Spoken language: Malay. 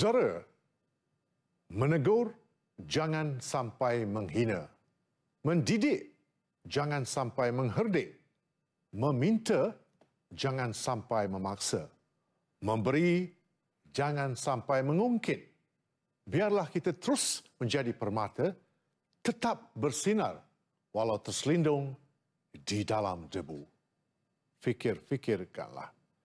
Saudara, menegur jangan sampai menghina. Mendidik jangan sampai mengherdik. Meminta jangan sampai memaksa. Memberi jangan sampai mengungkit. Biarlah kita terus menjadi permata, tetap bersinar walau terselindung di dalam debu. Fikir-fikirkanlah.